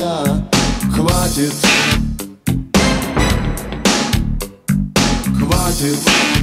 Хватит Хватит. Хватит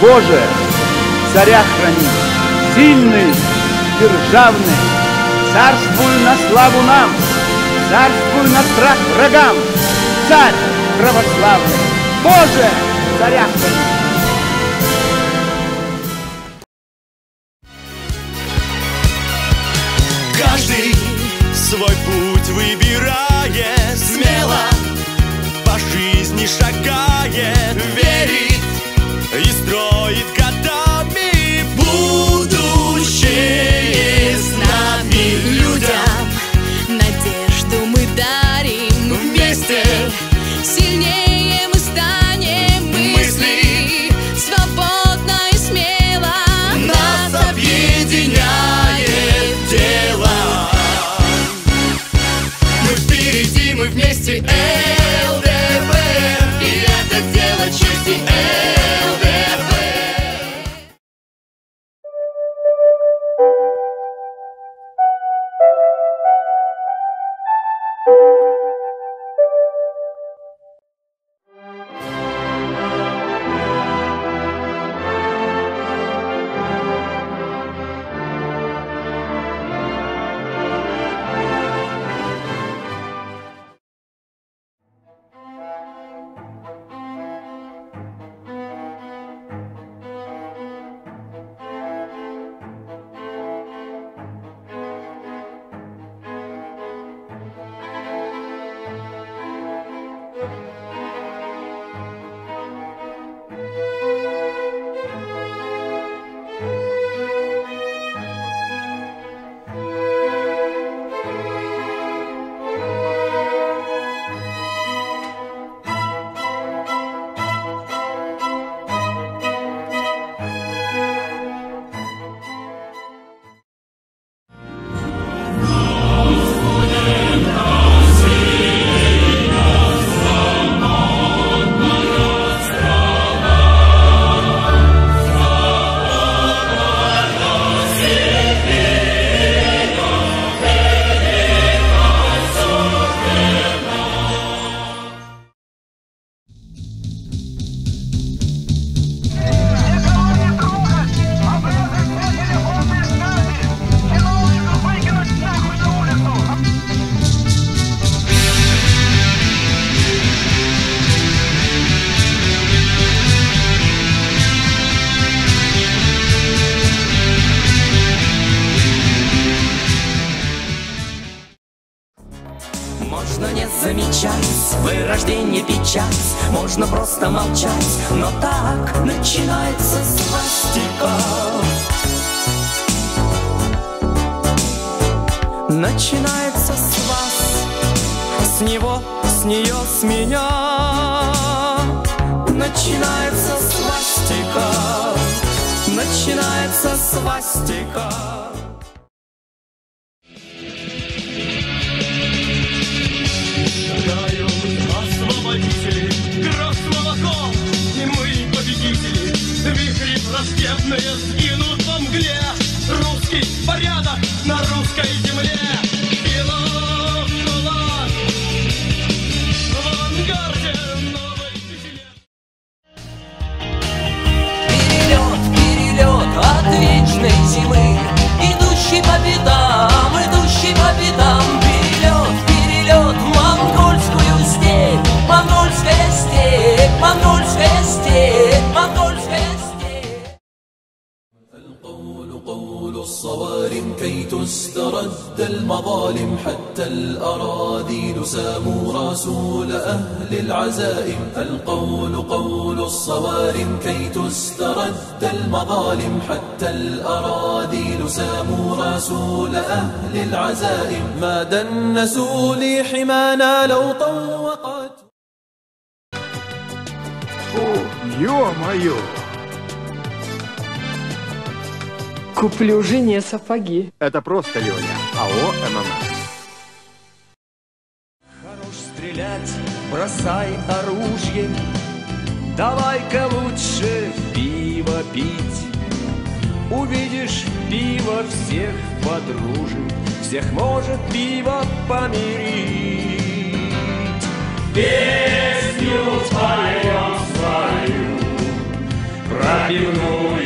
Боже, царя храни, сильный, державный, царствуй на славу нам, царствуй на страх врагам, царь православный, Боже, царя храни. Можно просто молчать, но так начинается свастика. Начинается с вас, с него, с нее, с меня. Начинается свастика, начинается свастика Aquarius. ثوار كي تسترد المظالم حتى الأراضي ساموا رسول أهل العزائم. القول قول الصوارم كي تسترد المظالم حتى الأراضي ساموا رسول أهل العزائم. ما دنسوا لي حمانا لو طوقت. Oh, you are my youth. Куплю жене сапоги. Это просто Леня. АО ММС. Хорош стрелять, бросай оружие, Давай-ка лучше пиво пить. Увидишь, пиво всех подружит, Всех может пиво помирить. Песню поем свою, Про пивную